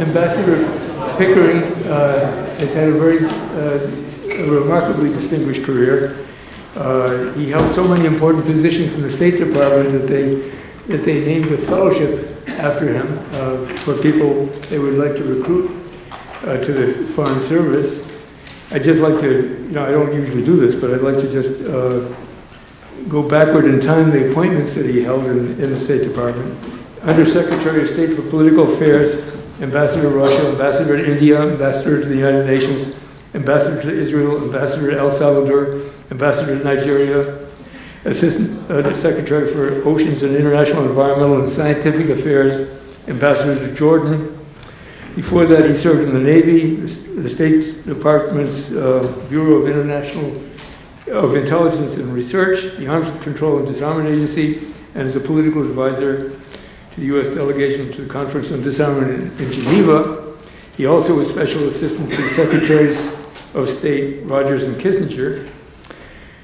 Ambassador Pickering uh, has had a very uh, remarkably distinguished career. Uh, he held so many important positions in the State Department that they that they named a fellowship after him uh, for people they would like to recruit uh, to the Foreign Service. I'd just like to, you know, I don't usually do this, but I'd like to just uh, go backward in time the appointments that he held in, in the State Department. Under Secretary of State for Political Affairs, Ambassador to Russia, Ambassador to India, Ambassador to the United Nations, Ambassador to Israel, Ambassador to El Salvador, Ambassador to Nigeria, Assistant uh, Secretary for Oceans and International Environmental and Scientific Affairs, Ambassador to Jordan. Before that, he served in the Navy, the State Department's uh, Bureau of International of Intelligence and Research, the Arms Control and Disarmament Agency, and as a political advisor to the U.S. delegation to the Conference on Disarmament in, Geneva. He also was special assistant to the Secretaries of State Rogers and Kissinger.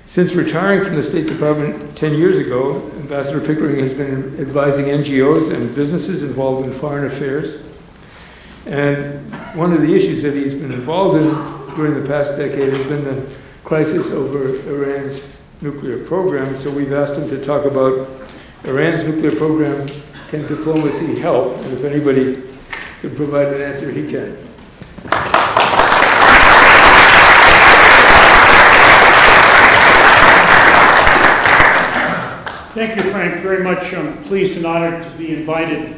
Since retiring from the State Department 10 years ago, Ambassador Pickering has been advising NGOs and businesses involved in foreign affairs. And one of the issues that he's been involved in during the past decade has been the crisis over Iran's nuclear program. So we've asked him to talk about Iran's nuclear program. Can diplomacy help? And if anybody can provide an answer, he can. Thank you, Frank, very much. I'm pleased and honored to be invited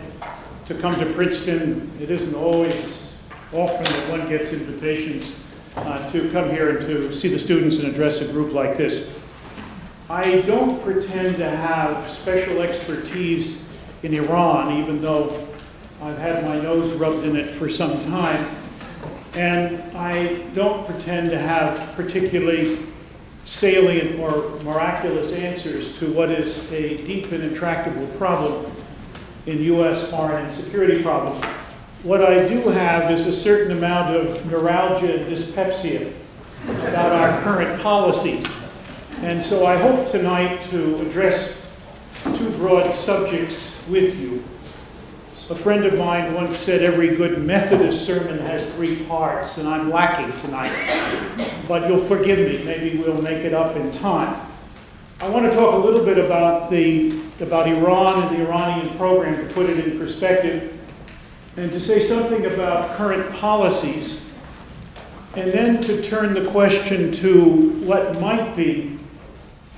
to come to Princeton. It isn't always often that one gets invitations uh, to come here and to see the students and address a group like this. I don't pretend to have special expertise in Iran, even though I've had my nose rubbed in it for some time. And I don't pretend to have particularly salient or miraculous answers to what is a deep and intractable problem in U.S. foreign and security problems. What I do have is a certain amount of neuralgia and dyspepsia about our current policies. And so I hope tonight to address two broad subjects with you. A friend of mine once said every good Methodist sermon has three parts, and I'm lacking tonight. But you'll forgive me, maybe we'll make it up in time. I want to talk a little bit about, the, about Iran and the Iranian program to put it in perspective, and to say something about current policies, and then to turn the question to what might be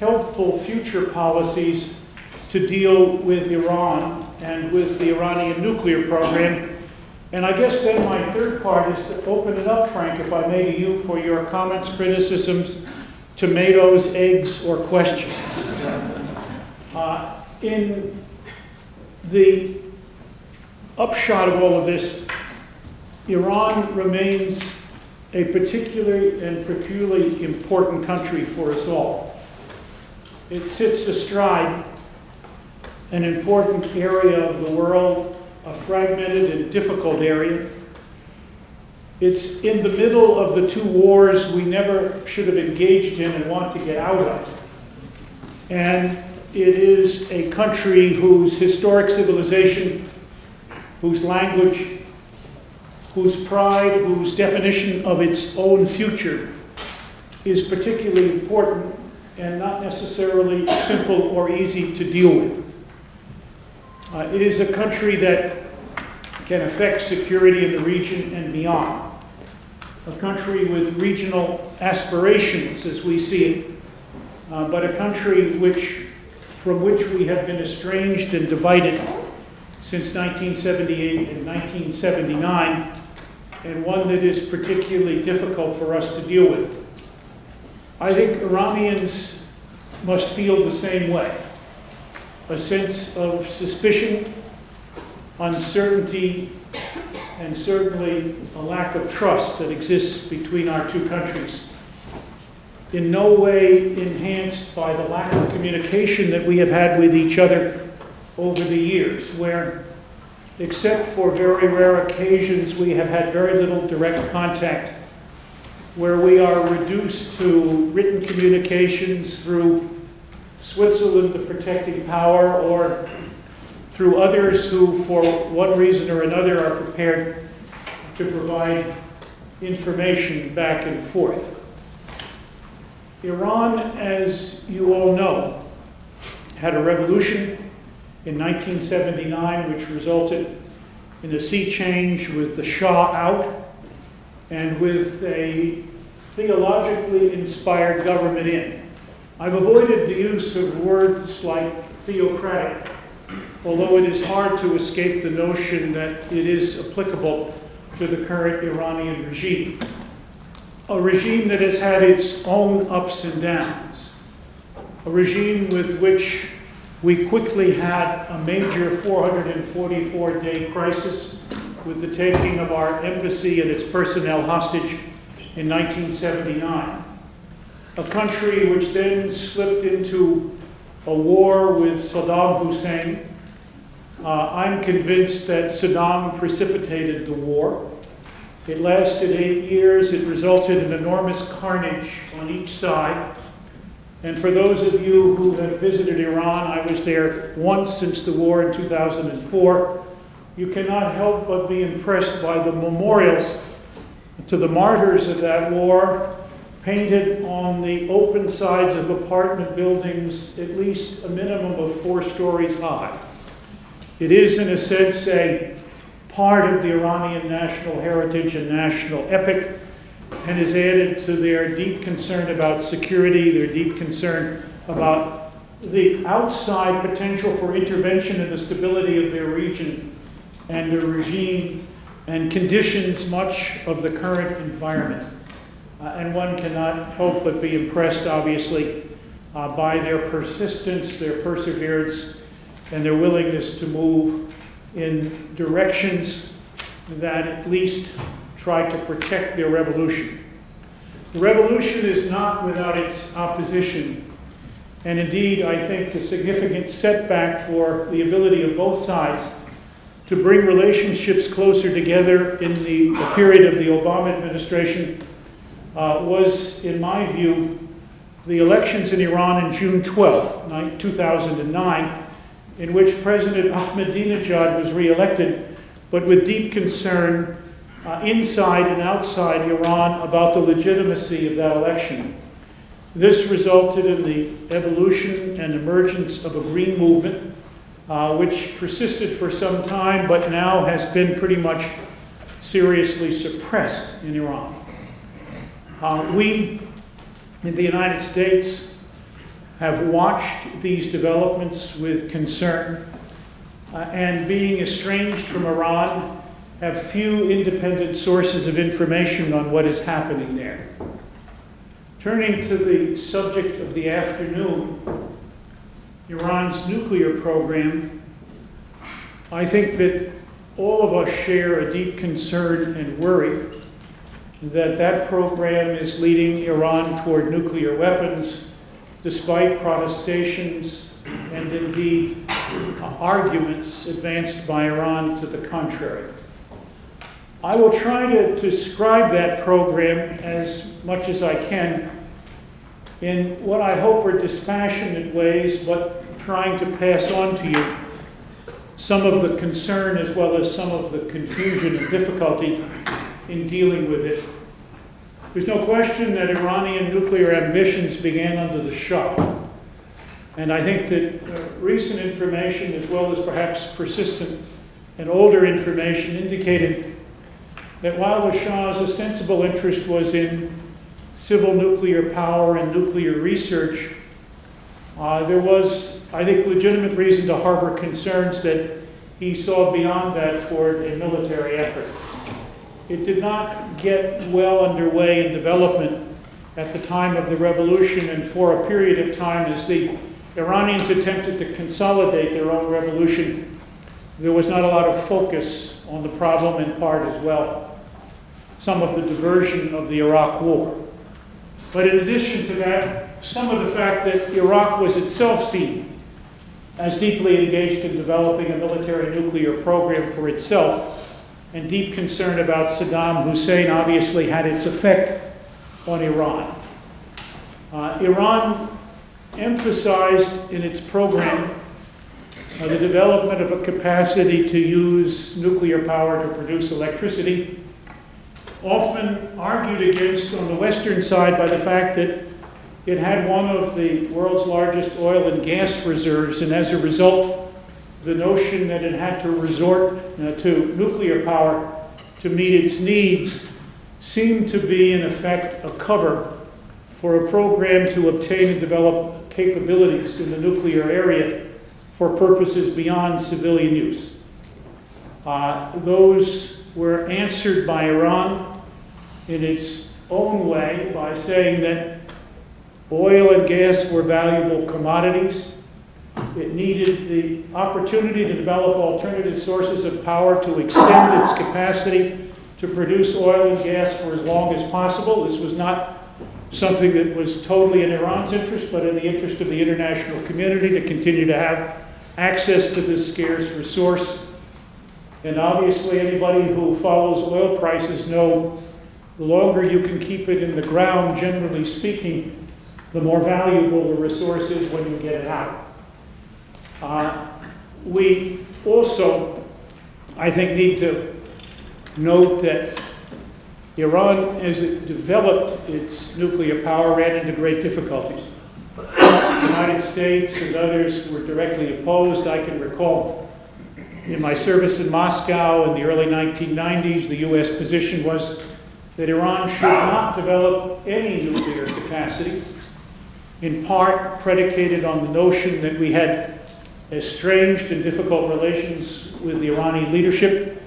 helpful future policies to deal with Iran and with the Iranian nuclear program. And I guess then my third part is to open it up, Frank, if I may, to you for your comments, criticisms, tomatoes, eggs, or questions. Uh, in the upshot of all of this, Iran remains a particularly and peculiarly important country for us all. It sits astride an important area of the world, a fragmented and difficult area. It's in the middle of the two wars we never should have engaged in and want to get out of. And it is a country whose historic civilization, whose language, whose pride, whose definition of its own future is particularly important and not necessarily simple or easy to deal with. Uh, it is a country that can affect security in the region and beyond. A country with regional aspirations as we see it, uh, but a country which, from which we have been estranged and divided since 1978 and 1979, and one that is particularly difficult for us to deal with. I think Iranians must feel the same way a sense of suspicion, uncertainty, and certainly a lack of trust that exists between our two countries. In no way enhanced by the lack of communication that we have had with each other over the years, where, except for very rare occasions, we have had very little direct contact, where we are reduced to written communications through Switzerland the protecting power or through others who, for one reason or another, are prepared to provide information back and forth. Iran, as you all know, had a revolution in 1979 which resulted in a sea change with the Shah out and with a theologically inspired government in. I've avoided the use of words like theocratic, although it is hard to escape the notion that it is applicable to the current Iranian regime. A regime that has had its own ups and downs. A regime with which we quickly had a major 444 day crisis with the taking of our embassy and its personnel hostage in 1979. A country which then slipped into a war with Saddam Hussein. Uh, I'm convinced that Saddam precipitated the war. It lasted eight years. It resulted in enormous carnage on each side. And for those of you who have visited Iran, I was there once since the war in 2004. You cannot help but be impressed by the memorials to the martyrs of that war painted on the open sides of apartment buildings at least a minimum of four stories high. It is, in a sense, a part of the Iranian national heritage and national epic and is added to their deep concern about security, their deep concern about the outside potential for intervention in the stability of their region and their regime and conditions much of the current environment. Uh, and one cannot help but be impressed, obviously, uh, by their persistence, their perseverance, and their willingness to move in directions that at least try to protect their revolution. The revolution is not without its opposition, and indeed, I think, a significant setback for the ability of both sides to bring relationships closer together in the, the period of the Obama administration uh, was, in my view, the elections in Iran in June 12, 2009, in which President Ahmadinejad was reelected, but with deep concern uh, inside and outside Iran about the legitimacy of that election. This resulted in the evolution and emergence of a green movement, uh, which persisted for some time, but now has been pretty much seriously suppressed in Iran. Uh, we in the United States have watched these developments with concern uh, and being estranged from Iran have few independent sources of information on what is happening there. Turning to the subject of the afternoon, Iran's nuclear program, I think that all of us share a deep concern and worry that that program is leading Iran toward nuclear weapons despite protestations and indeed uh, arguments advanced by Iran to the contrary. I will try to describe that program as much as I can in what I hope are dispassionate ways, but trying to pass on to you some of the concern as well as some of the confusion and difficulty in dealing with it. There's no question that Iranian nuclear ambitions began under the Shah. And I think that uh, recent information, as well as perhaps persistent and older information, indicated that while the Shah's ostensible interest was in civil nuclear power and nuclear research, uh, there was, I think, legitimate reason to harbor concerns that he saw beyond that toward a military effort. It did not get well underway in development at the time of the revolution and for a period of time as the Iranians attempted to consolidate their own revolution, there was not a lot of focus on the problem in part as well. Some of the diversion of the Iraq war. But in addition to that, some of the fact that Iraq was itself seen as deeply engaged in developing a military nuclear program for itself and deep concern about Saddam Hussein obviously had its effect on Iran. Uh, Iran emphasized in its program uh, the development of a capacity to use nuclear power to produce electricity often argued against on the western side by the fact that it had one of the world's largest oil and gas reserves, and as a result, the notion that it had to resort uh, to nuclear power to meet its needs seemed to be, in effect, a cover for a program to obtain and develop capabilities in the nuclear area for purposes beyond civilian use. Uh, those were answered by Iran in its own way by saying that oil and gas were valuable commodities. It needed the opportunity to develop alternative sources of power to extend its capacity to produce oil and gas for as long as possible. This was not something that was totally in Iran's interest, but in the interest of the international community to continue to have access to this scarce resource. And obviously, anybody who follows oil prices know the longer you can keep it in the ground, generally speaking, the more valuable the resource is when you get it out. Uh, we also, I think, need to note that Iran, as it developed its nuclear power, ran into great difficulties. The United States and others were directly opposed. I can recall in my service in Moscow in the early 1990s, the U.S. position was that Iran should not develop any nuclear capacity, in part predicated on the notion that we had estranged and difficult relations with the Iranian leadership,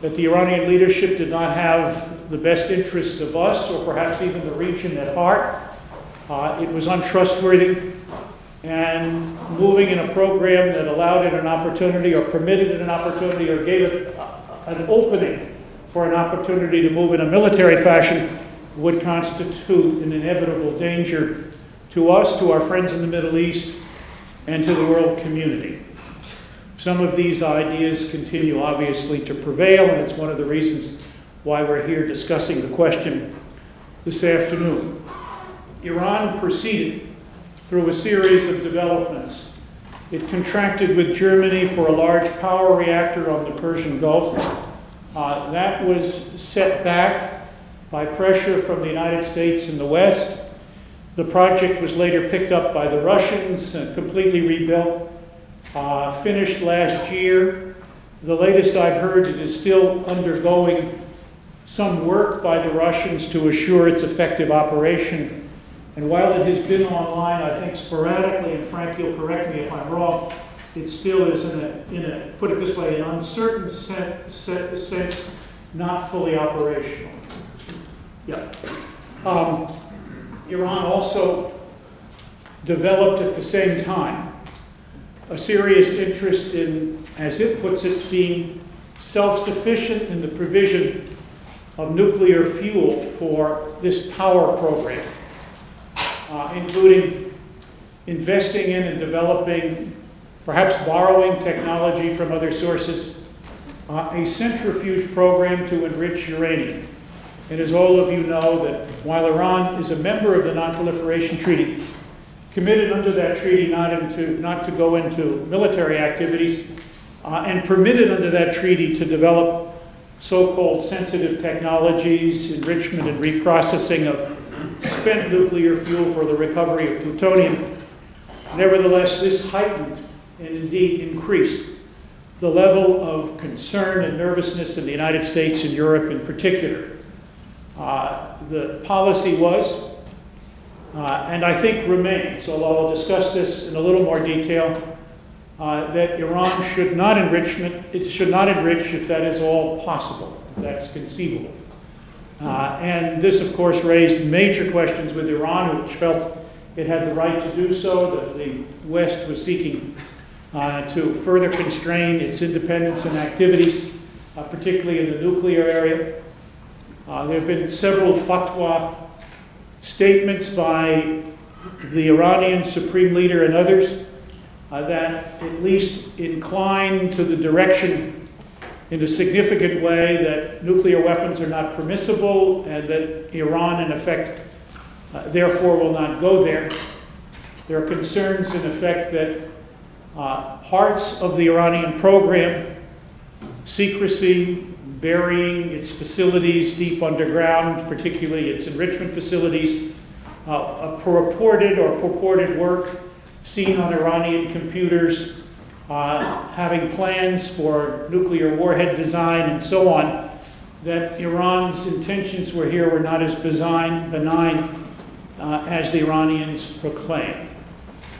that the Iranian leadership did not have the best interests of us or perhaps even the region at heart. Uh, it was untrustworthy and moving in a program that allowed it an opportunity or permitted it an opportunity or gave it an opening for an opportunity to move in a military fashion would constitute an inevitable danger to us, to our friends in the Middle East, and to the world community. Some of these ideas continue obviously to prevail, and it's one of the reasons why we're here discussing the question this afternoon. Iran proceeded through a series of developments. It contracted with Germany for a large power reactor on the Persian Gulf. Uh, that was set back by pressure from the United States and the West. The project was later picked up by the Russians and completely rebuilt, uh, finished last year. The latest I've heard, it is still undergoing some work by the Russians to assure its effective operation. And while it has been online, I think sporadically, and Frank, you'll correct me if I'm wrong, it still is in a, in a put it this way, an uncertain set, set, sense, not fully operational. Yeah. Um, Iran also developed at the same time a serious interest in, as it puts it, being self-sufficient in the provision of nuclear fuel for this power program, uh, including investing in and developing, perhaps borrowing technology from other sources, uh, a centrifuge program to enrich uranium. And as all of you know, that while Iran is a member of the Non-Proliferation Treaty, committed under that treaty not, into, not to go into military activities, uh, and permitted under that treaty to develop so-called sensitive technologies, enrichment and reprocessing of spent nuclear fuel for the recovery of plutonium. Nevertheless, this heightened and indeed increased the level of concern and nervousness in the United States and Europe in particular. Uh, the policy was, uh, and I think remains, although I'll discuss this in a little more detail, uh, that Iran should not enrichment, it should not enrich if that is all possible, if that's conceivable. Uh, and this, of course, raised major questions with Iran, which felt it had the right to do so, that the West was seeking uh, to further constrain its independence and activities, uh, particularly in the nuclear area. Uh, there have been several fatwa statements by the Iranian supreme leader and others uh, that at least incline to the direction in a significant way that nuclear weapons are not permissible and that Iran, in effect, uh, therefore will not go there. There are concerns, in effect, that uh, parts of the Iranian program, secrecy, burying its facilities deep underground, particularly its enrichment facilities, uh, purported or purported work seen on Iranian computers, uh, having plans for nuclear warhead design and so on, that Iran's intentions were here were not as benign, benign uh, as the Iranians proclaim.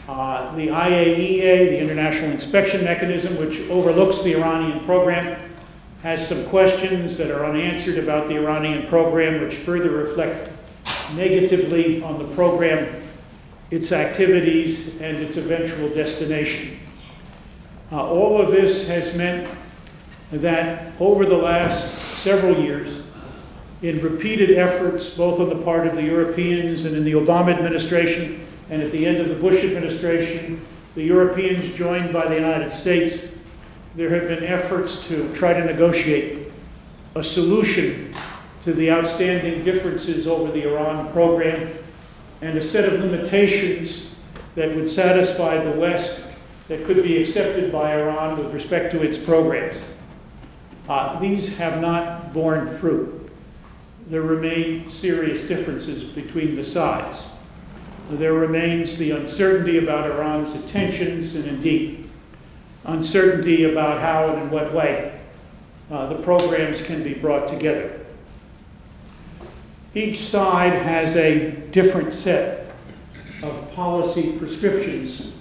Uh, the IAEA, the International Inspection Mechanism, which overlooks the Iranian program, has some questions that are unanswered about the Iranian program, which further reflect negatively on the program, its activities, and its eventual destination. Uh, all of this has meant that over the last several years, in repeated efforts, both on the part of the Europeans and in the Obama administration, and at the end of the Bush administration, the Europeans joined by the United States, there have been efforts to try to negotiate a solution to the outstanding differences over the Iran program and a set of limitations that would satisfy the West that could be accepted by Iran with respect to its programs. Uh, these have not borne fruit. There remain serious differences between the sides. There remains the uncertainty about Iran's intentions and indeed uncertainty about how and in what way uh, the programs can be brought together. Each side has a different set of policy prescriptions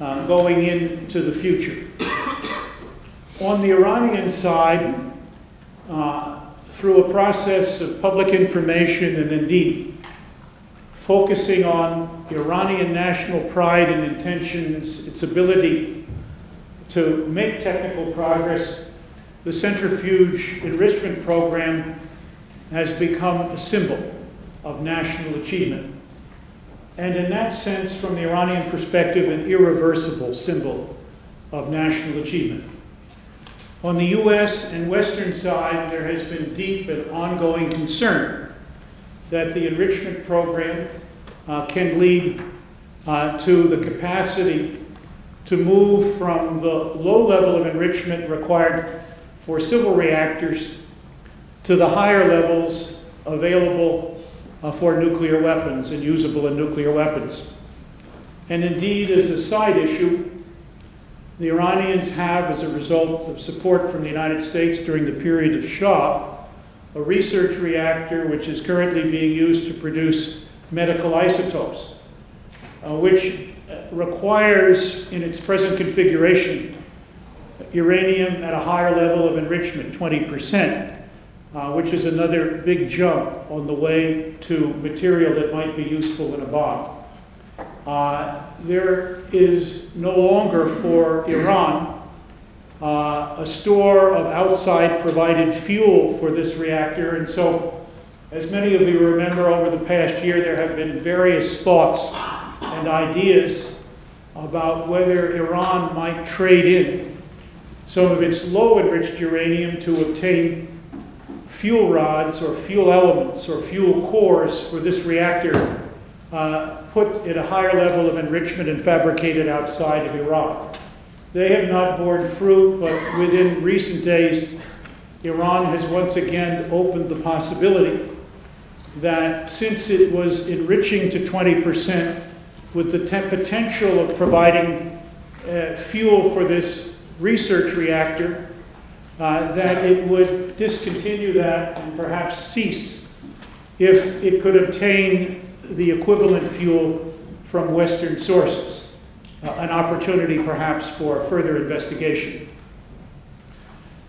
uh, going into the future. On the Iranian side, uh, through a process of public information and indeed focusing on Iranian national pride and intentions, its ability to make technical progress, the centrifuge enrichment program has become a symbol of national achievement. And in that sense, from the Iranian perspective, an irreversible symbol of national achievement. On the US and Western side, there has been deep and ongoing concern that the enrichment program uh, can lead uh, to the capacity to move from the low level of enrichment required for civil reactors to the higher levels available uh, for nuclear weapons and usable in nuclear weapons. And indeed, as a side issue, the Iranians have, as a result of support from the United States during the period of Shah, a research reactor which is currently being used to produce medical isotopes, uh, which uh, requires, in its present configuration, uranium at a higher level of enrichment, 20% uh, which is another big jump on the way to material that might be useful in a bomb. Uh, there is no longer for Iran uh, a store of outside provided fuel for this reactor, and so, as many of you remember, over the past year there have been various thoughts and ideas about whether Iran might trade in some of its low enriched uranium to obtain fuel rods or fuel elements or fuel cores for this reactor uh, put at a higher level of enrichment and fabricated outside of Iran. They have not borne fruit, but within recent days, Iran has once again opened the possibility that since it was enriching to 20% with the potential of providing uh, fuel for this research reactor, uh, that it would discontinue that and perhaps cease if it could obtain the equivalent fuel from Western sources, uh, an opportunity perhaps for further investigation.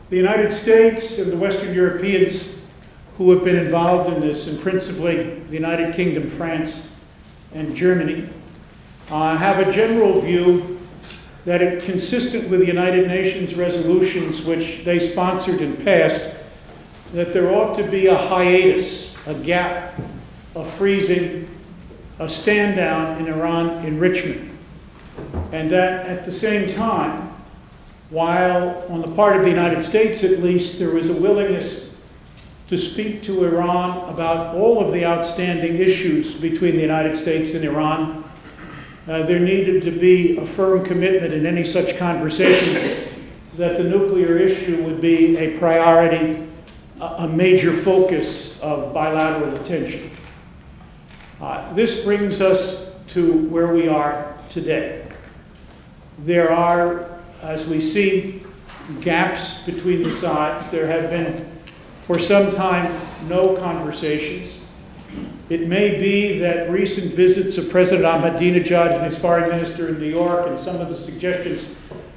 The United States and the Western Europeans who have been involved in this, and principally the United Kingdom, France, and Germany, uh, have a general view that it, consistent with the United Nations resolutions which they sponsored and passed, that there ought to be a hiatus, a gap, a freezing, a stand down in Iran enrichment. And that at the same time, while on the part of the United States at least, there was a willingness to speak to Iran about all of the outstanding issues between the United States and Iran, uh, there needed to be a firm commitment in any such conversations that the nuclear issue would be a priority a major focus of bilateral attention. Uh, This brings us to where we are today. There are, as we see, gaps between the sides. There have been, for some time, no conversations. It may be that recent visits of President Ahmadinejad and his foreign minister in New York and some of the suggestions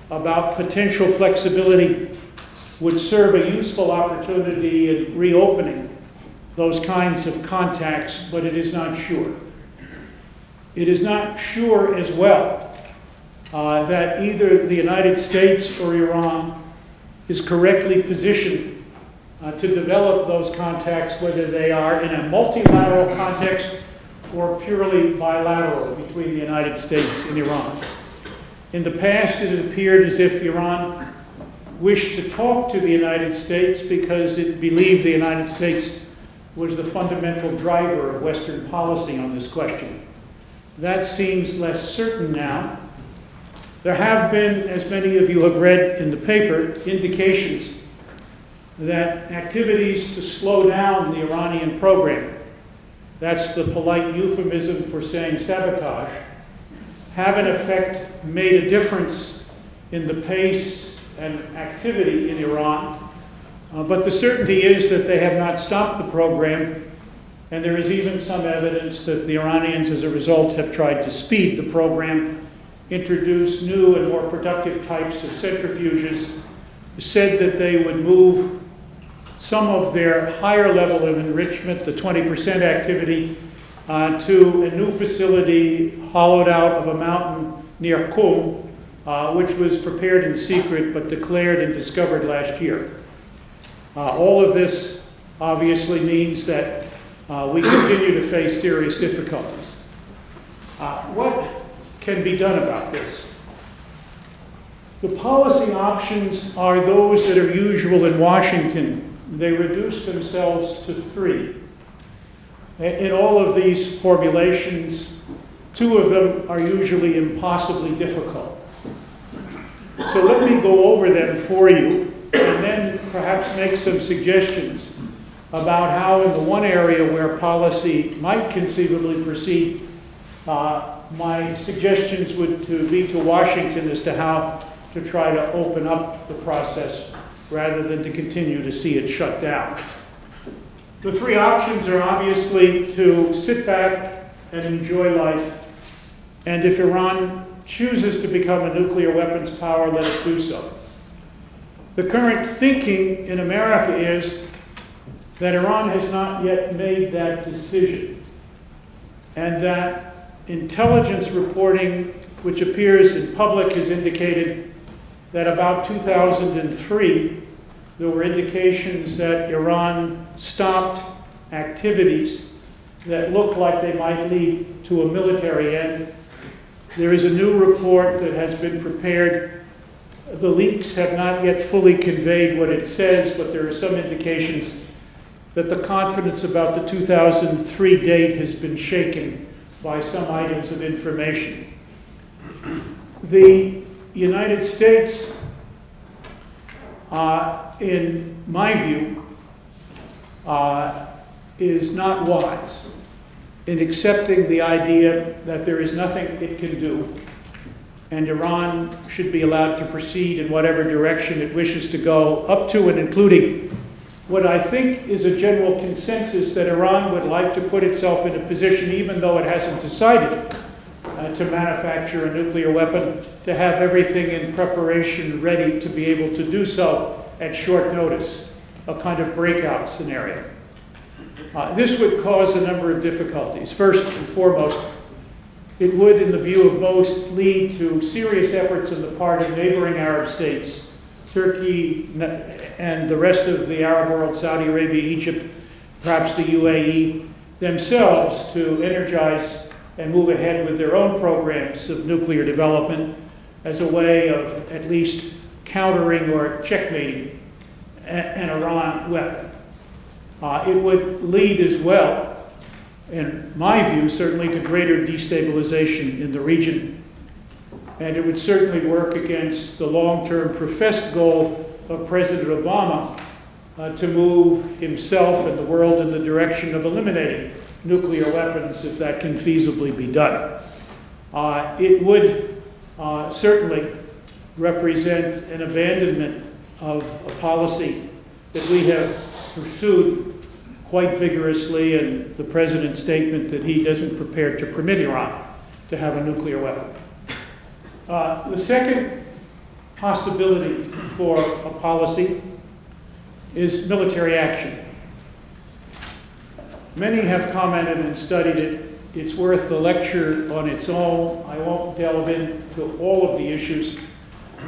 about potential flexibility would serve a useful opportunity in reopening those kinds of contacts, but it is not sure. It is not sure as well uh, that either the United States or Iran is correctly positioned uh, to develop those contacts, whether they are in a multilateral context or purely bilateral between the United States and Iran. In the past, it appeared as if Iran wished to talk to the United States because it believed the United States was the fundamental driver of Western policy on this question. That seems less certain now. There have been, as many of you have read in the paper, indications that activities to slow down the Iranian program, that's the polite euphemism for saying sabotage, have in effect made a difference in the pace and activity in Iran. Uh, but the certainty is that they have not stopped the program, and there is even some evidence that the Iranians, as a result, have tried to speed the program, introduce new and more productive types of centrifuges, said that they would move some of their higher level of enrichment, the 20% activity, uh, to a new facility hollowed out of a mountain near Qum, uh, which was prepared in secret but declared and discovered last year. Uh, all of this obviously means that uh, we continue to face serious difficulties. Uh, what can be done about this? The policy options are those that are usual in Washington they reduce themselves to three. In all of these formulations, two of them are usually impossibly difficult. So let me go over them for you and then perhaps make some suggestions about how in the one area where policy might conceivably proceed, uh, my suggestions would to be to Washington as to how to try to open up the process rather than to continue to see it shut down. The three options are obviously to sit back and enjoy life, and if Iran chooses to become a nuclear weapons power, let it do so. The current thinking in America is that Iran has not yet made that decision, and that intelligence reporting, which appears in public, has indicated that about 2003, there were indications that Iran stopped activities that looked like they might lead to a military end. There is a new report that has been prepared. The leaks have not yet fully conveyed what it says, but there are some indications that the confidence about the 2003 date has been shaken by some items of information. The United States, uh, in my view, uh, is not wise in accepting the idea that there is nothing it can do and Iran should be allowed to proceed in whatever direction it wishes to go, up to and including what I think is a general consensus that Iran would like to put itself in a position, even though it hasn't decided uh, to manufacture a nuclear weapon, to have everything in preparation ready to be able to do so at short notice, a kind of breakout scenario. Uh, this would cause a number of difficulties. First and foremost, it would, in the view of most, lead to serious efforts on the part of neighboring Arab states, Turkey and the rest of the Arab world, Saudi Arabia, Egypt, perhaps the UAE, themselves to energize and move ahead with their own programs of nuclear development as a way of at least countering or checkmating an Iran weapon. Uh, it would lead as well, in my view, certainly to greater destabilization in the region. And it would certainly work against the long term professed goal of President Obama uh, to move himself and the world in the direction of eliminating nuclear weapons if that can feasibly be done. Uh, it would uh, certainly represent an abandonment of a policy that we have pursued quite vigorously and the president's statement that he isn't prepared to permit Iran to have a nuclear weapon. Uh, the second possibility for a policy is military action. Many have commented and studied it. It's worth the lecture on its own. I won't delve into all of the issues,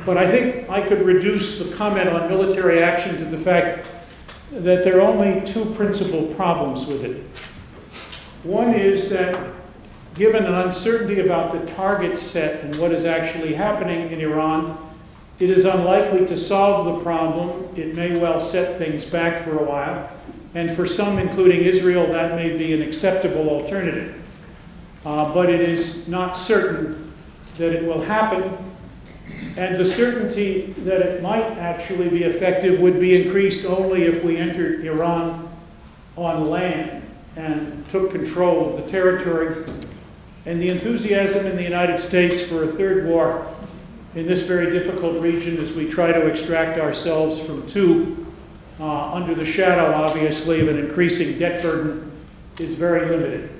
but I think I could reduce the comment on military action to the fact that there are only two principal problems with it. One is that given an uncertainty about the target set and what is actually happening in Iran, it is unlikely to solve the problem. It may well set things back for a while. And for some, including Israel, that may be an acceptable alternative. Uh, but it is not certain that it will happen. And the certainty that it might actually be effective would be increased only if we entered Iran on land and took control of the territory. And the enthusiasm in the United States for a third war in this very difficult region as we try to extract ourselves from two uh, under the shadow, obviously, of an increasing debt burden is very limited.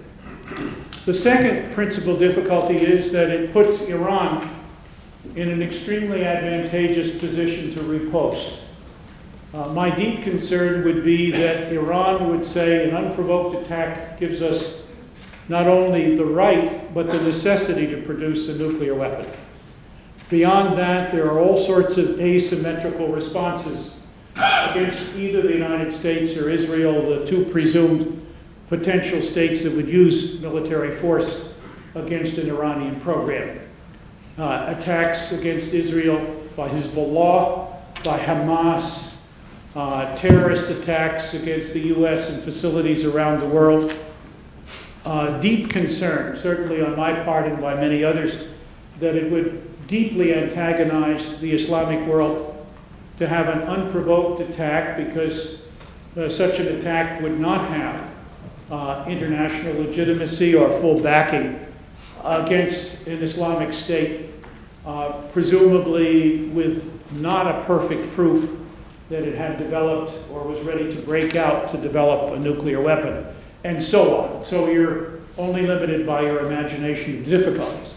The second principal difficulty is that it puts Iran in an extremely advantageous position to repost. Uh, my deep concern would be that Iran would say an unprovoked attack gives us not only the right, but the necessity to produce a nuclear weapon. Beyond that, there are all sorts of asymmetrical responses against either the United States or Israel, the two presumed potential states that would use military force against an Iranian program. Uh, attacks against Israel by Hezbollah, by Hamas, uh, terrorist attacks against the U.S. and facilities around the world. Uh, deep concern, certainly on my part and by many others, that it would deeply antagonize the Islamic world to have an unprovoked attack because uh, such an attack would not have uh, international legitimacy or full backing against an Islamic state, uh, presumably with not a perfect proof that it had developed or was ready to break out to develop a nuclear weapon, and so on. So you're only limited by your imagination of difficulties.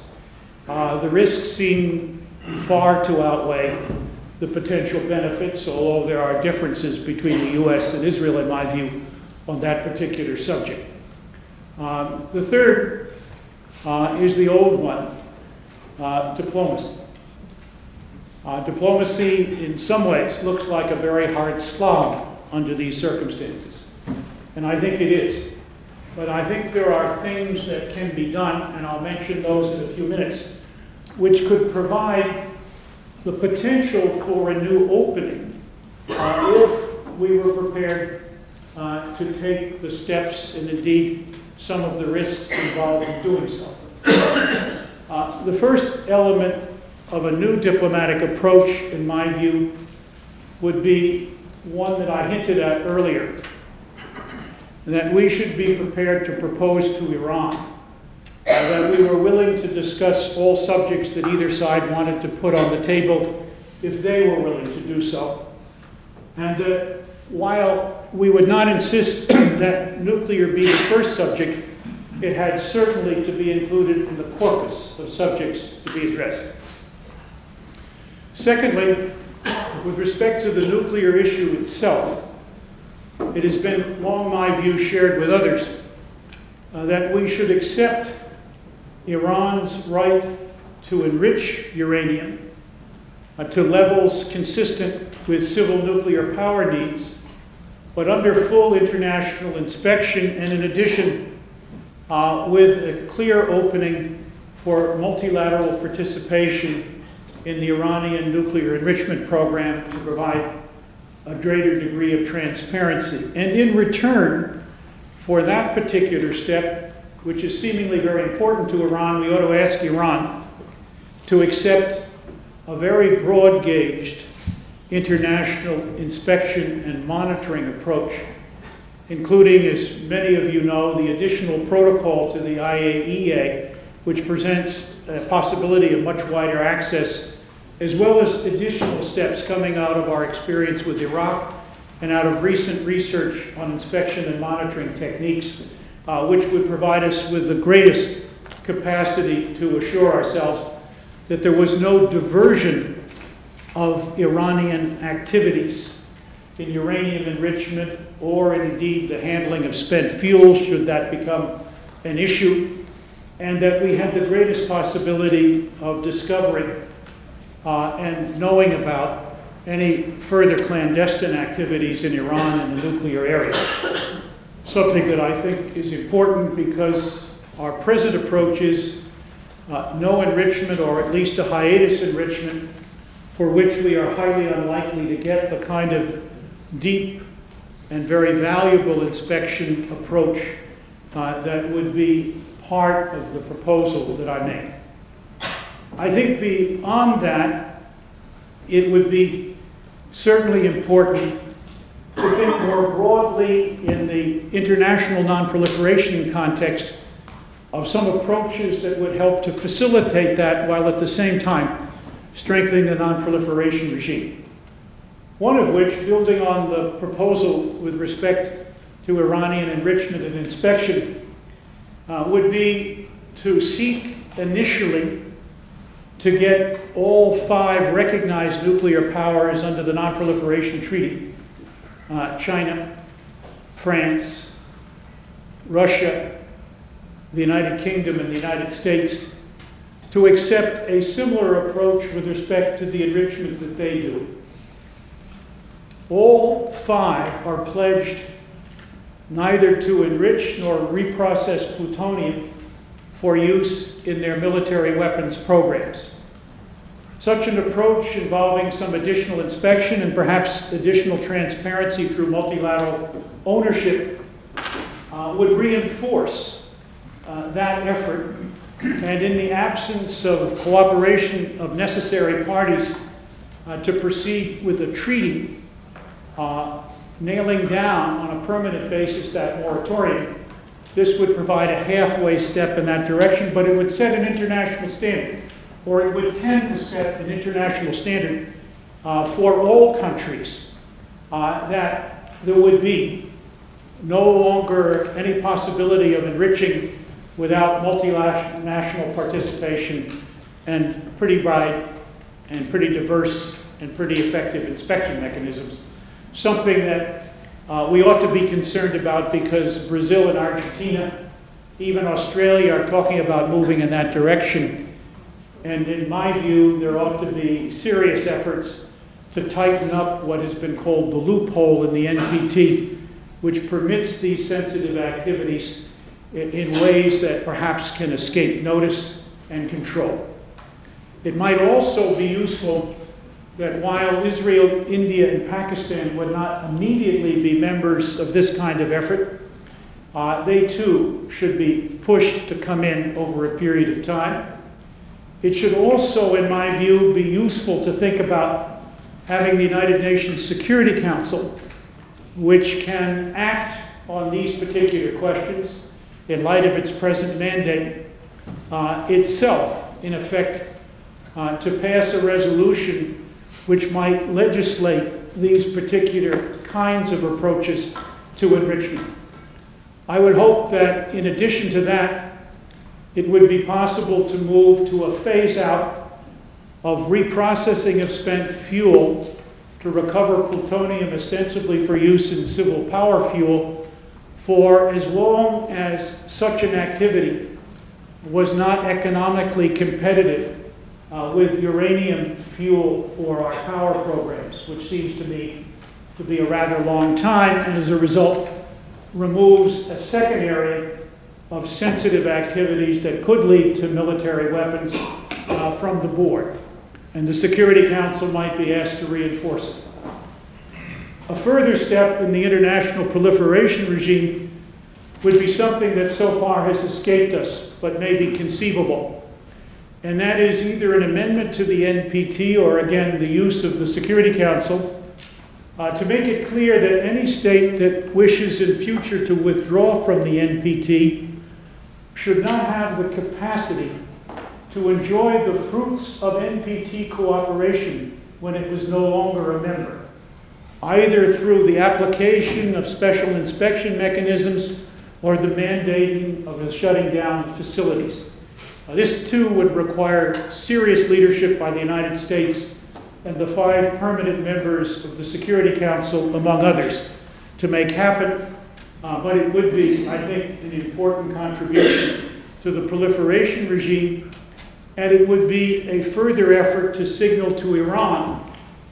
Uh, the risks seem far to outweigh the potential benefits, although there are differences between the U.S. and Israel, in my view, on that particular subject. Um, the third uh, is the old one, uh, diplomacy. Uh, diplomacy, in some ways, looks like a very hard slog under these circumstances. And I think it is. But I think there are things that can be done, and I'll mention those in a few minutes, which could provide the potential for a new opening uh, if we were prepared uh, to take the steps and indeed some of the risks involved in doing so. Uh, the first element of a new diplomatic approach, in my view, would be one that I hinted at earlier, that we should be prepared to propose to Iran that we were willing to discuss all subjects that either side wanted to put on the table if they were willing to do so. And uh, while we would not insist that nuclear be the first subject, it had certainly to be included in the corpus of subjects to be addressed. Secondly, with respect to the nuclear issue itself, it has been long my view shared with others uh, that we should accept Iran's right to enrich uranium uh, to levels consistent with civil nuclear power needs, but under full international inspection and in addition uh, with a clear opening for multilateral participation in the Iranian nuclear enrichment program to provide a greater degree of transparency. And in return for that particular step, which is seemingly very important to Iran, we ought to ask Iran to accept a very broad gauged international inspection and monitoring approach, including, as many of you know, the additional protocol to the IAEA, which presents a possibility of much wider access, as well as additional steps coming out of our experience with Iraq and out of recent research on inspection and monitoring techniques, uh, which would provide us with the greatest capacity to assure ourselves that there was no diversion of Iranian activities in uranium enrichment or indeed the handling of spent fuels should that become an issue, and that we had the greatest possibility of discovering uh, and knowing about any further clandestine activities in Iran in the nuclear area. Something that I think is important because our present approach is uh, no enrichment or at least a hiatus enrichment for which we are highly unlikely to get the kind of deep and very valuable inspection approach uh, that would be part of the proposal that I made. I think beyond that, it would be certainly important to think more broadly in the international nonproliferation context of some approaches that would help to facilitate that while at the same time strengthening the nonproliferation regime. One of which, building on the proposal with respect to Iranian enrichment and inspection, uh, would be to seek initially to get all five recognized nuclear powers under the Non-Proliferation Treaty, uh, China, France, Russia, the United Kingdom, and the United States, to accept a similar approach with respect to the enrichment that they do. All five are pledged neither to enrich nor reprocess plutonium for use in their military weapons programs. Such an approach involving some additional inspection and perhaps additional transparency through multilateral ownership uh, would reinforce uh, that effort. And in the absence of cooperation of necessary parties uh, to proceed with a treaty, uh, nailing down on a permanent basis that moratorium, this would provide a halfway step in that direction, but it would set an international standard, or it would tend to set an international standard uh, for all countries uh, that there would be no longer any possibility of enriching without multinational participation and pretty bright and pretty diverse and pretty effective inspection mechanisms. Something that uh, we ought to be concerned about because Brazil and Argentina, even Australia, are talking about moving in that direction. And in my view, there ought to be serious efforts to tighten up what has been called the loophole in the NPT, which permits these sensitive activities in, ways that perhaps can escape notice and control. It might also be useful that while Israel, India, and Pakistan would not immediately be members of this kind of effort, uh, they too should be pushed to come in over a period of time. It should also, in my view, be useful to think about having the United Nations Security Council, which can act on these particular questions in light of its present mandate, uh, itself, in effect, uh, to pass a resolution which might legislate these particular kinds of approaches to enrichment. I would hope that in addition to that, it would be possible to move to a phase out of reprocessing of spent fuel to recover plutonium ostensibly for use in civil power fuel for as long as such an activity was not economically competitive uh, with uranium fuel for our power programs, which seems to me to be a rather long time, and as a result removes a second area of sensitive activities that could lead to military weapons uh, from the board. And the Security Council might be asked to reinforce it. A further step in the international proliferation regime would be something that so far has escaped us, but may be conceivable and that is either an amendment to the NPT or again the use of the Security Council uh, to make it clear that any state that wishes in future to withdraw from the NPT should not have the capacity to enjoy the fruits of NPT cooperation when it was no longer a member, either through the application of special inspection mechanisms or the mandating of the shutting down facilities. Uh, this too would require serious leadership by the United States and the five permanent members of the Security Council, among others, to make happen. Uh, but it would be, I think, an important contribution to the proliferation regime, and it would be a further effort to signal to Iran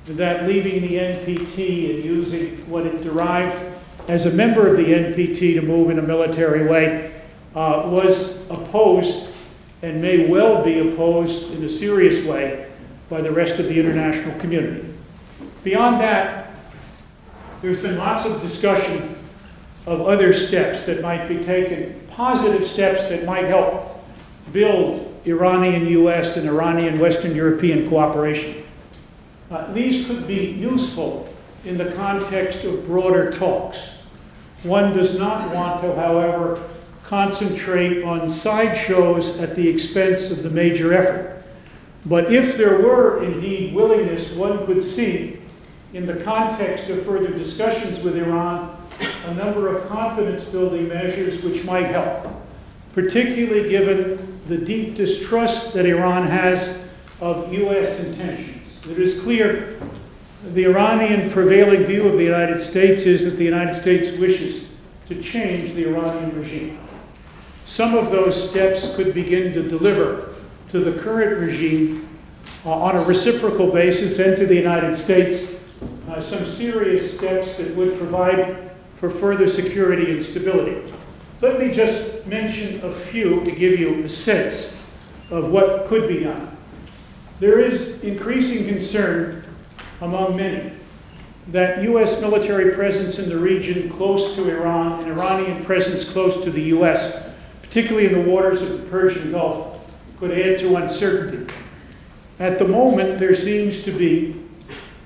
that leaving the NPT and using what it derived as a member of the NPT to move in a military way uh, was opposed and may well be opposed in a serious way by the rest of the international community. Beyond that, there's been lots of discussion of other steps that might be taken, positive steps that might help build Iranian US and Iranian Western European cooperation. Uh, these could be useful in the context of broader talks. One does not want to, however, concentrate on sideshows at the expense of the major effort. But if there were indeed willingness, one could see, in the context of further discussions with Iran, a number of confidence building measures which might help, particularly given the deep distrust that Iran has of U.S. intentions. It is clear the Iranian prevailing view of the United States is that the United States wishes to change the Iranian regime. Some of those steps could begin to deliver to the current regime uh, on a reciprocal basis and to the United States uh, some serious steps that would provide for further security and stability. Let me just mention a few to give you a sense of what could be done. There is increasing concern among many that U.S. military presence in the region close to Iran and Iranian presence close to the U.S., particularly in the waters of the Persian Gulf, could add to uncertainty. At the moment, there seems to be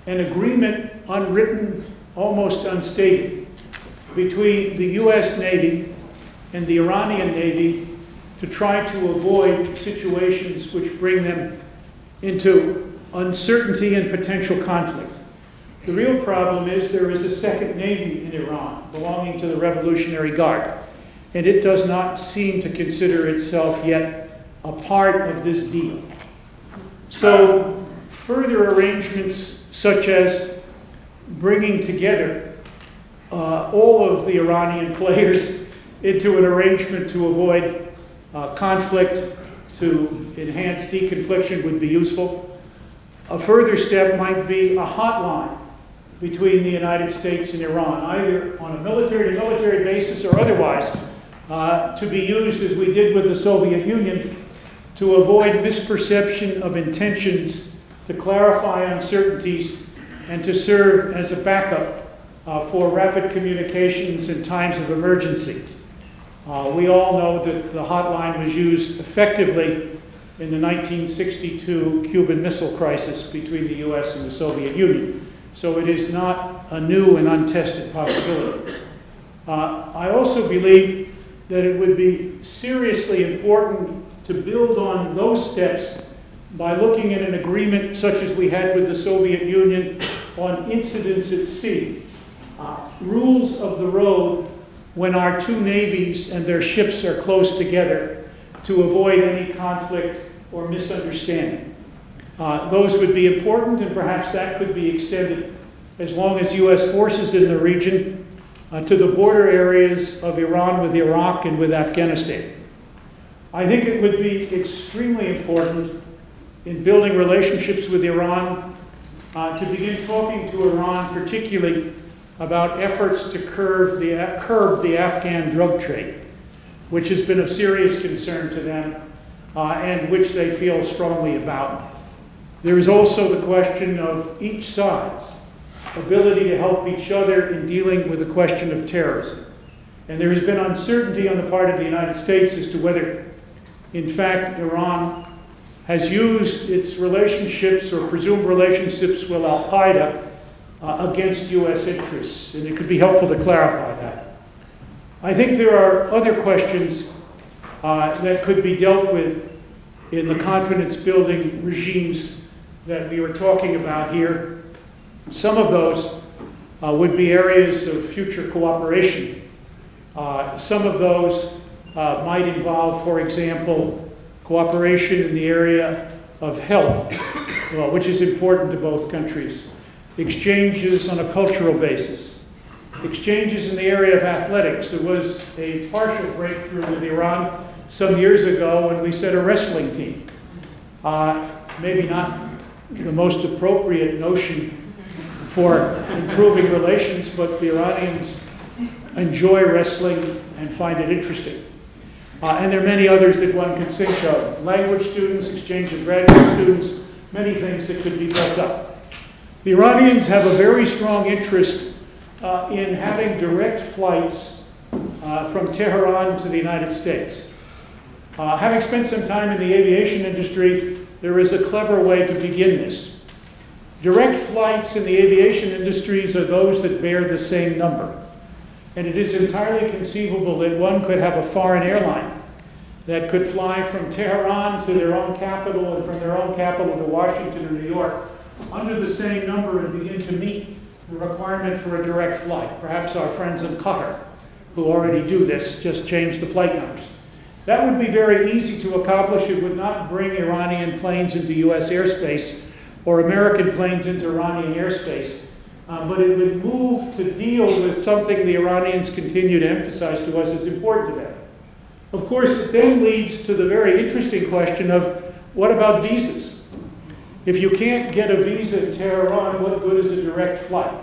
an agreement, unwritten, almost unstated, between the U.S. Navy and the Iranian Navy to try to avoid situations which bring them into uncertainty and potential conflict. The real problem is there is a second navy in Iran belonging to the Revolutionary Guard, and it does not seem to consider itself yet a part of this deal. So, further arrangements such as bringing together uh, all of the Iranian players into an arrangement to avoid uh, conflict, to enhance deconfliction would be useful. A further step might be a hotline between the United States and Iran, either on a military to military basis or otherwise, uh, to be used as we did with the Soviet Union to avoid misperception of intentions, to clarify uncertainties, and to serve as a backup uh, for rapid communications in times of emergency. Uh, we all know that the hotline was used effectively in the 1962 Cuban Missile Crisis between the US and the Soviet Union. So it is not a new and untested possibility. Uh, I also believe that it would be seriously important to build on those steps by looking at an agreement such as we had with the Soviet Union on incidents at sea, rules of the road when our two navies and their ships are close together to avoid any conflict or misunderstanding. Uh, those would be important, and perhaps that could be extended as long as U.S. forces in the region uh, to the border areas of Iran with Iraq and with Afghanistan. I think it would be extremely important in building relationships with Iran uh, to begin talking to Iran, particularly about efforts to curb the, curb the Afghan drug trade, which has been of serious concern to them uh, and which they feel strongly about. There is also the question of each side's ability to help each other in dealing with the question of terrorism. And there has been uncertainty on the part of the United States as to whether in fact, Iran has used its relationships or presumed relationships with Al Qaeda uh, against U.S. interests, and it could be helpful to clarify that. I think there are other questions uh, that could be dealt with in the confidence building regimes that we were talking about here. Some of those uh, would be areas of future cooperation. Uh, some of those uh, might involve, for example, cooperation in the area of health, well, which is important to both countries, exchanges on a cultural basis, exchanges in the area of athletics. There was a partial breakthrough with Iran some years ago when we set a wrestling team. Uh, maybe not the most appropriate notion for improving relations, but the Iranians enjoy wrestling and find it interesting. Uh, and there are many others that one can think of. Language students, exchange of graduate students, many things that could be built up. The Iranians have a very strong interest uh, in having direct flights uh, from Tehran to the United States. Uh, having spent some time in the aviation industry, there is a clever way to begin this. Direct flights in the aviation industries are those that bear the same number. And it is entirely conceivable that one could have a foreign airline that could fly from Tehran to their own capital and from their own capital to Washington or New York under the same number and begin to meet the requirement for a direct flight. Perhaps our friends in Qatar, who already do this, just change the flight numbers. That would be very easy to accomplish. It would not bring Iranian planes into U.S. airspace or American planes into Iranian airspace. Um, but it would move to deal with something the Iranians continue to emphasize to us as important to them. Of course, it then leads to the very interesting question of what about visas? If you can't get a visa in Tehran, what good is a direct flight?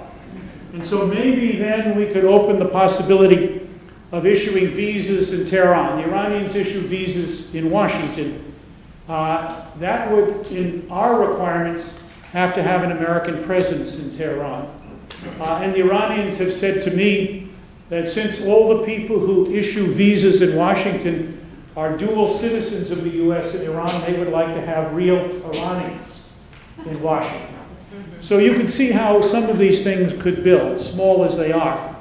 And so maybe then we could open the possibility of issuing visas in Tehran. The Iranians issue visas in Washington. Uh, that would, in our requirements, have to have an American presence in Tehran. Uh, and the Iranians have said to me that since all the people who issue visas in Washington are dual citizens of the U.S. and Iran, they would like to have real Iranians in Washington. So you can see how some of these things could build, small as they are,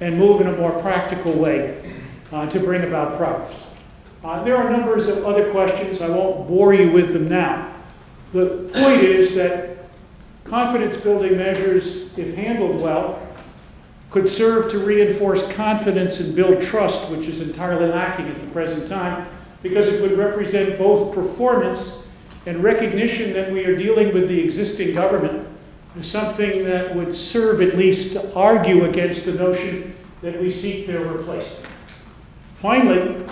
and move in a more practical way uh, to bring about progress. Uh, there are numbers of other questions. I won't bore you with them now. The point is that confidence building measures, if handled well, could serve to reinforce confidence and build trust, which is entirely lacking at the present time, because it would represent both performance and recognition that we are dealing with the existing government is something that would serve at least to argue against the notion that we seek their replacement. Finally,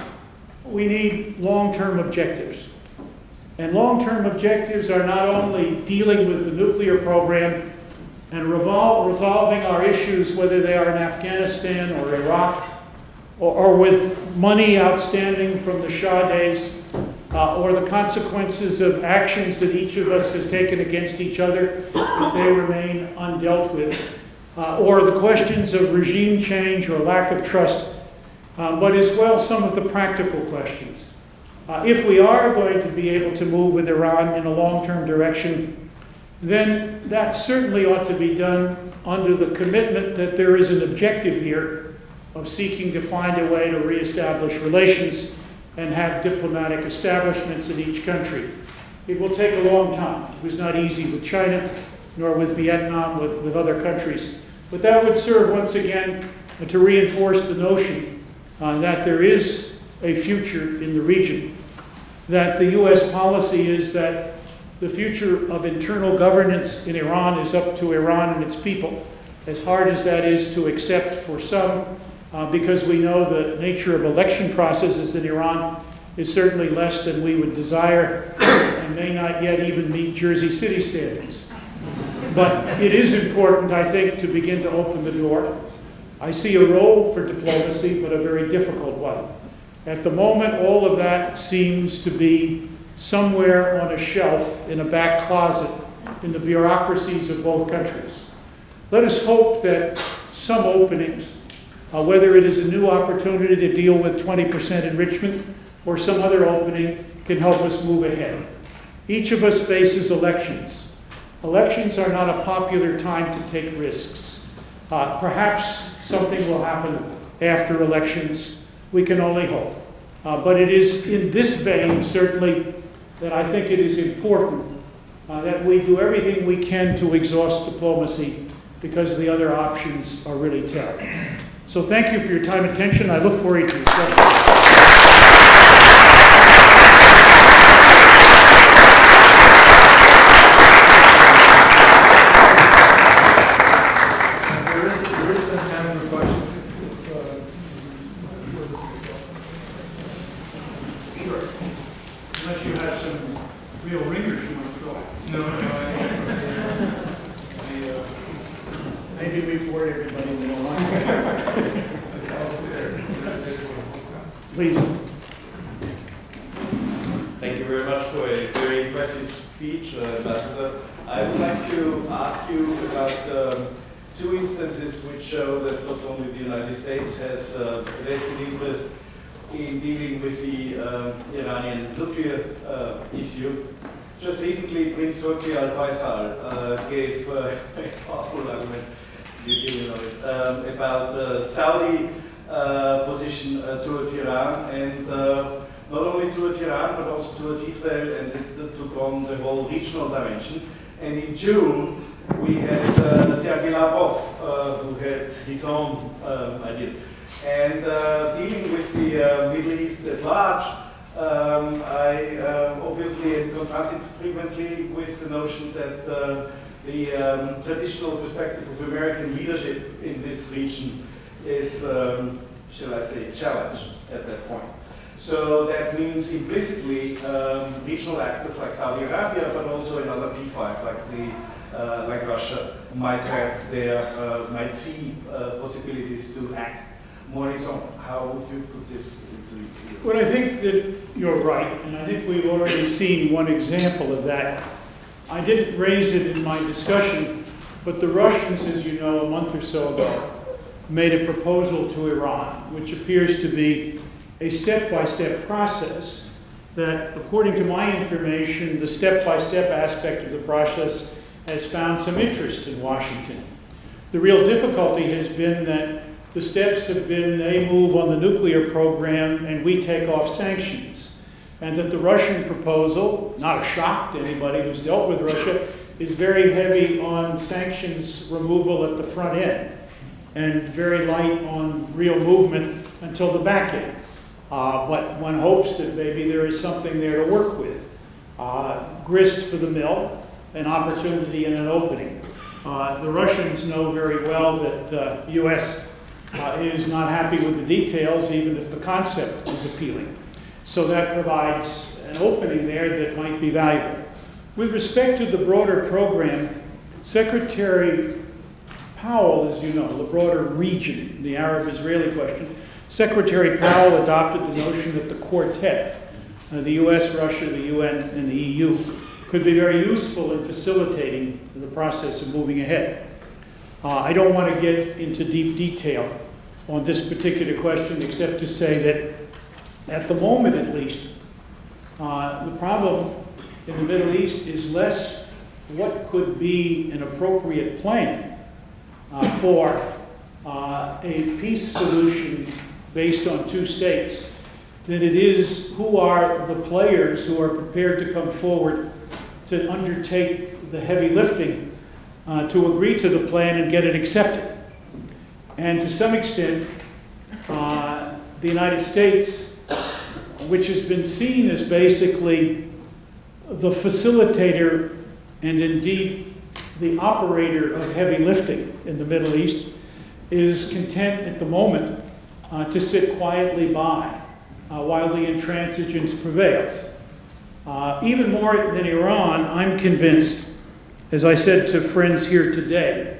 we need long-term objectives. And long-term objectives are not only dealing with the nuclear program and revol- resolving our issues, whether they are in Afghanistan or Iraq, or, or with money outstanding from the Shah days, uh, or the consequences of actions that each of us has taken against each other if they remain undealt with, uh, or the questions of regime change or lack of trust um, but as well some of the practical questions. Uh, if we are going to be able to move with Iran in a long-term direction, then that certainly ought to be done under the commitment that there is an objective here of seeking to find a way to reestablish relations and have diplomatic establishments in each country. It will take a long time. It was not easy with China, nor with Vietnam, with, with other countries. But that would serve once again to reinforce the notion uh, that there is a future in the region, that the U.S. policy is that the future of internal governance in Iran is up to Iran and its people, as hard as that is to accept for some, uh, because we know the nature of election processes in Iran is certainly less than we would desire and may not yet even meet Jersey City standards. But it is important, I think, to begin to open the door. I see a role for diplomacy, but a very difficult one. At the moment, all of that seems to be somewhere on a shelf in a back closet in the bureaucracies of both countries. Let us hope that some openings, uh, whether it is a new opportunity to deal with 20% enrichment or some other opening, can help us move ahead. Each of us faces elections. Elections are not a popular time to take risks. Uh, perhaps something will happen after elections. We can only hope. Uh, but it is in this vein, certainly, that I think it is important uh, that we do everything we can to exhaust diplomacy because the other options are really terrible. So thank you for your time and attention. I look forward to your questions. There is, there is some time for questions. if, uh, Sure. Unless you have some real ringers you want to throw. No, no, I, I, uh, Maybe we've bored everybody we don't want. it's all clear. Please. Thank you very much for a very impressive speech, uh, Ambassador. I would like to ask you about um, two instances which show that not only the United States has uh, vested interest in dealing with the um, Iranian nuclear uh, issue. Just recently, Prince Turki Al Faisal uh, gave uh, a powerful argument, you do know it, um, about the Saudi uh, position uh, towards Iran and uh, not only towards Iran but also towards Israel and it uh, took on the whole regional dimension. And in June, we had uh, Sergei Lavrov, uh, who had his own um, ideas. And uh, dealing with the uh, Middle East at large, um, I uh, obviously am confronted frequently with the notion that uh, the um, traditional perspective of American leadership in this region is, um, shall I say, challenged at that point. So that means implicitly um, regional actors like Saudi Arabia, but also another P5 like the uh, like Russia might have their uh, might see uh, possibilities to act more its. How would you put this into? Well, I think that you're right, and I think we've already seen one example of that. I didn't raise it in my discussion, but the Russians, as you know, a month or so ago, made a proposal to Iran, which appears to be a step-by-step process that, according to my information, the step-by-step aspect of the process has found some interest in Washington. The real difficulty has been that the steps have been they move on the nuclear program and we take off sanctions. And that the Russian proposal, not a shock to anybody who's dealt with Russia, is very heavy on sanctions removal at the front end and very light on real movement until the back end. Uh, but one hopes that maybe there is something there to work with. Uh, grist for the mill, an opportunity and an opening. Uh, the Russians know very well that the U.S. Uh, is not happy with the details, even if the concept is appealing. So that provides an opening there that might be valuable. With respect to the broader program, Secretary Powell, as you know, the broader region, the Arab-Israeli question, Secretary Powell adopted the notion that the quartet, uh, the U.S., Russia, the UN, and the EU, could be very useful in facilitating the process of moving ahead. Uh, I don't want to get into deep detail on this particular question, except to say that at the moment at least, uh, the problem in the Middle East is less what could be an appropriate plan uh, for uh, a peace solution based on two states than it is who are the players who are prepared to come forward to undertake the heavy lifting uh, to agree to the plan and get it accepted. And to some extent, uh, the United States, which has been seen as basically the facilitator and indeed the operator of heavy lifting in the Middle East, is content at the moment uh, to sit quietly by uh, while the intransigence prevails. Uh, even more than Iran, I'm convinced, as I said to friends here today,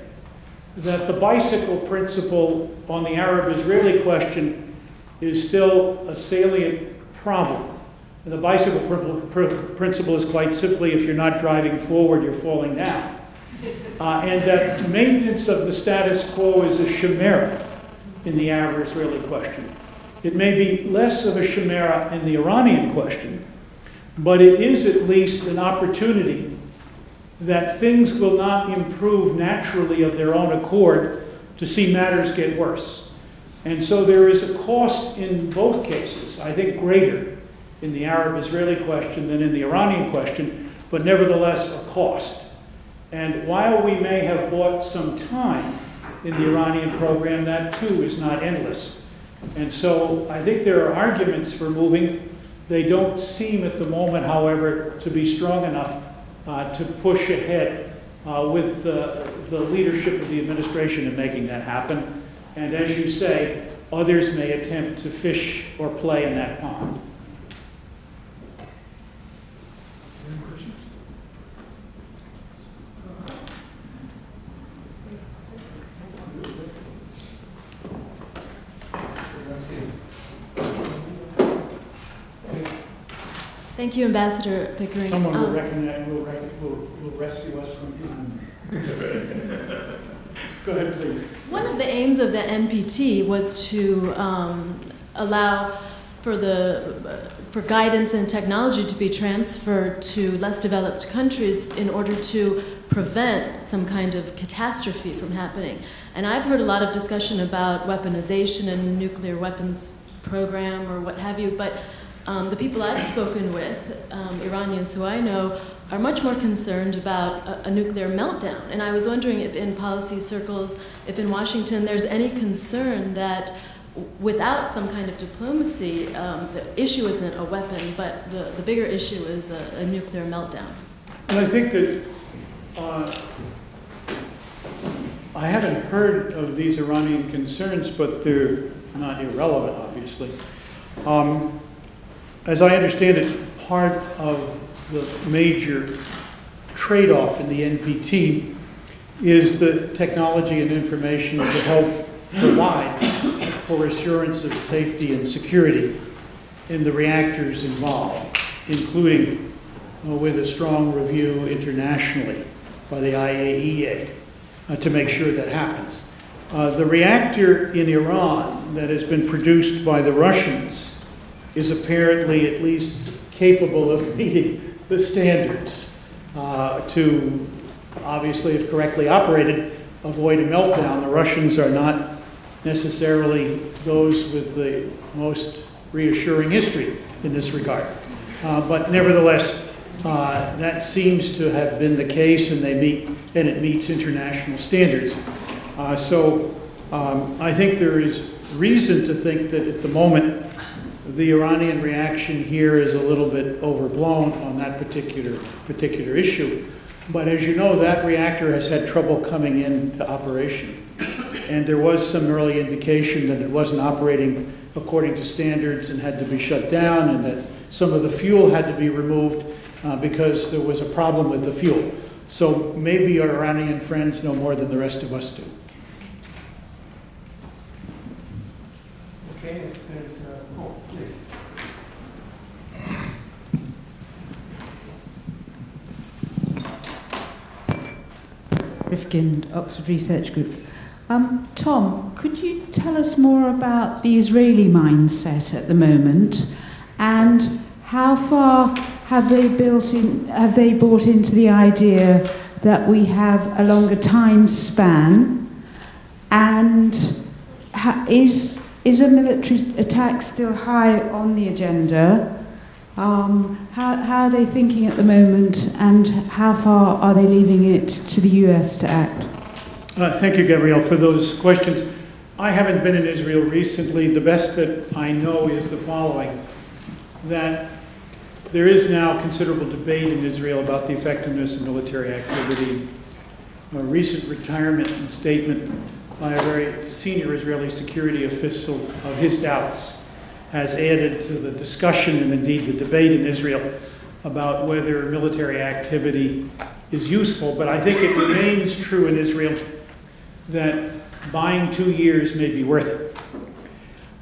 that the bicycle principle on the Arab Israeli question is still a salient problem. And the bicycle pr- pr- principle is quite simply if you're not driving forward, you're falling down. Uh, and that maintenance of the status quo is a chimera in the Arab Israeli question. It may be less of a chimera in the Iranian question, but it is at least an opportunity that things will not improve naturally of their own accord to see matters get worse. And so there is a cost in both cases, I think greater in the Arab Israeli question than in the Iranian question, but nevertheless a cost. And while we may have bought some time in the Iranian program, that too is not endless. And so I think there are arguments for moving. They don't seem at the moment, however, to be strong enough uh, to push ahead uh, with uh, the leadership of the administration in making that happen. And as you say, others may attempt to fish or play in that pond. Thank you, Ambassador Pickering. Someone will Um, recognize, will, rec- will, will rescue us from him. Go ahead, please. One of the aims of the NPT was to um, allow for the for guidance and technology to be transferred to less developed countries in order to prevent some kind of catastrophe from happening. And I've heard a lot of discussion about weaponization and nuclear weapons program or what have you, but um, the people I've spoken with, um, Iranians who I know, are much more concerned about a, a, nuclear meltdown. And I was wondering if in policy circles, if in Washington there's any concern that without some kind of diplomacy, um, the issue isn't a weapon, but the, the bigger issue is a, a nuclear meltdown. And I think that uh, I haven't heard of these Iranian concerns, but they're not irrelevant, obviously. Um, as I understand it, part of the major trade-off in the NPT is the technology and information to help provide for assurance of safety and security in the reactors involved, including uh, with a strong review internationally by the IAEA uh, to make sure that happens. Uh, the reactor in Iran that has been produced by the Russians is apparently at least capable of meeting the standards uh, to, obviously, if correctly operated, avoid a meltdown. The Russians are not necessarily those with the most reassuring history in this regard. Uh, but nevertheless, uh, that seems to have been the case, and they meet, and it meets international standards. Uh, so um, I think there is reason to think that at the moment the Iranian reaction here is a little bit overblown on that particular, particular issue. But as you know, that reactor has had trouble coming into operation. And there was some early indication that it wasn't operating according to standards and had to be shut down, and that some of the fuel had to be removed uh, because there was a problem with the fuel. So maybe our Iranian friends know more than the rest of us do. Okay, if there's, uh, oh, please. Rifkind, Oxford Research Group. Um, Tom, could you tell us more about the Israeli mindset at the moment and how far have they built in, have they bought into the idea that we have a longer time span and is, is a military attack still high on the agenda? Um, how, how are they thinking at the moment, and how far are they leaving it to the US to act? Uh, thank you, Gabrielle, for those questions. I haven't been in Israel recently. The best that I know is the following that there is now considerable debate in Israel about the effectiveness of military activity. A recent retirement and statement by a very senior Israeli security official of his doubts has added to the discussion and indeed the debate in Israel about whether military activity is useful. But I think it remains true in Israel that buying two years may be worth it.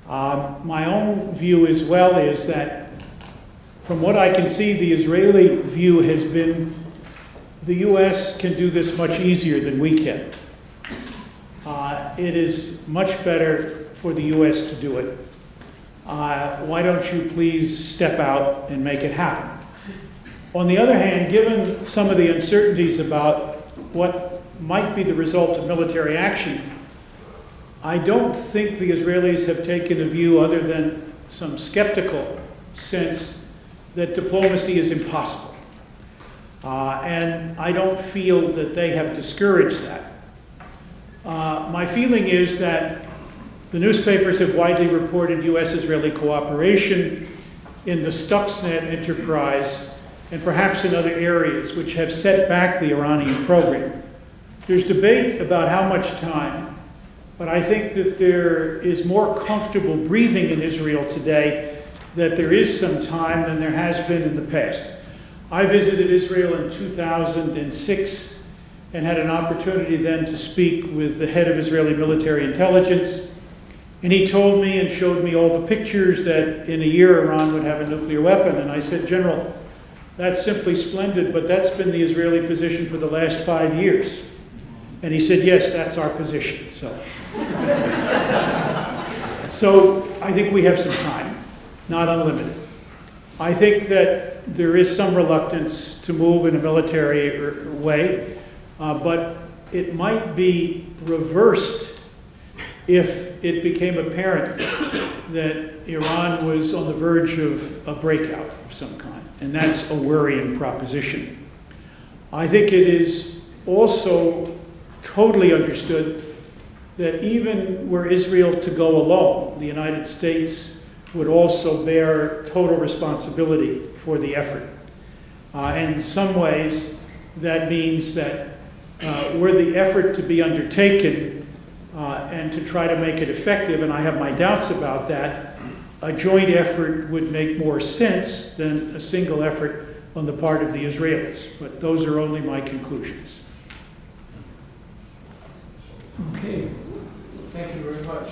Um, my own view as well is that, from what I can see, the Israeli view has been the U.S. can do this much easier than we can. Uh, it is much better for the U.S. to do it. Uh, why don't you please step out and make it happen? On the other hand, given some of the uncertainties about what might be the result of military action, I don't think the Israelis have taken a view other than some skeptical sense that diplomacy is impossible. Uh, and I don't feel that they have discouraged that. Uh, my feeling is that the newspapers have widely reported U.S. Israeli cooperation in the Stuxnet enterprise and perhaps in other areas which have set back the Iranian program. There's debate about how much time, but I think that there is more comfortable breathing in Israel today that there is some time than there has been in the past. I visited Israel in 2006 and had an opportunity then to speak with the head of Israeli military intelligence. And he told me and showed me all the pictures that in a year Iran would have a nuclear weapon. And I said, General, that's simply splendid, but that's been the Israeli position for the last five years. And he said, Yes, that's our position. So, so I think we have some time, not unlimited. I think that there is some reluctance to move in a military er, way, uh, but it might be reversed if it became apparent that Iran was on the verge of a breakout of some kind. And that's a worrying proposition. I think it is also totally understood that even were Israel to go alone, the United States would also bear total responsibility for the effort. Uh, in some ways, that means that uh, were the effort to be undertaken uh, and to try to make it effective, and I have my doubts about that, a joint effort would make more sense than a single effort on the part of the Israelis. But those are only my conclusions. Okay, thank you very much.